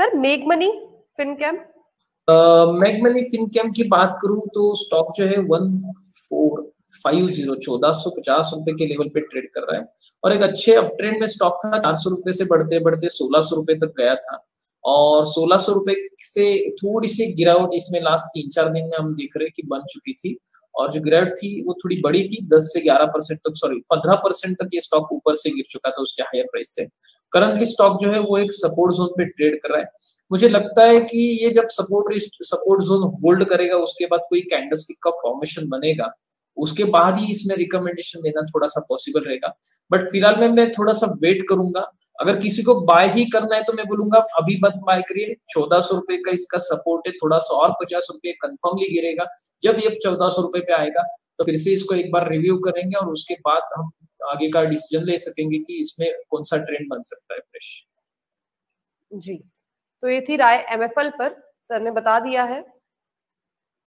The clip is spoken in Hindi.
Sir make money Fincam make money Fincam की बात करूँ तो स्टॉक जो है वन फोर फाइव ज़ीरो चौदह सौ पचास रुपए के लेवल पे ट्रेड कर रहा है। और एक अच्छे अप ट्रेंड में स्टॉक था, चार सौ रुपए से बढ़ते बढ़ते सोलह सौ रुपए तक गया था। और सोलह सौ रुपए से थोड़ी सी गिरावट इसमें लास्ट तीन चार दिन में हम देख रहे हैं कि बन चुकी थी। और जो गिरावट थी वो थोड़ी बड़ी थी 10 से 11 परसेंट तक सॉरी 15 परसेंट तक ये स्टॉक ऊपर से गिर चुका था उसके हायर प्राइस से। करंटली स्टॉक जो है वो एक सपोर्ट जोन पे ट्रेड कर रहा है। मुझे लगता है कि ये जब सपोर्ट सपोर्ट जोन होल्ड करेगा, उसके बाद कोई कैंडलस्टिक का फॉर्मेशन बनेगा, उसके बाद ही इसमें रिकमेंडेशन देना थोड़ा सा पॉसिबल रहेगा। बट फ़िलहाल में मैं थोड़ा सा वेट करूँगा। अगर किसी को बाय ही करना है तो मैं बोलूँगा, अभी मत बाय करिए। चौदह सौ रुपए का इसका सपोर्ट है, थोड़ा सा और पचास रुपए कंफर्मली गिरेगा। जब ये चौदह सौ रुपए पे आएगा तो फिर से इसको एक बार रिव्यू करेंगे और उसके बाद हम आगे का डिसीज़न ले सकेंगे कि इसमें कौन सा ट्रेंड बन सकता है फ्रेश जी। तो ये थी राय एमएफएल पर। सर ने बता दिया है।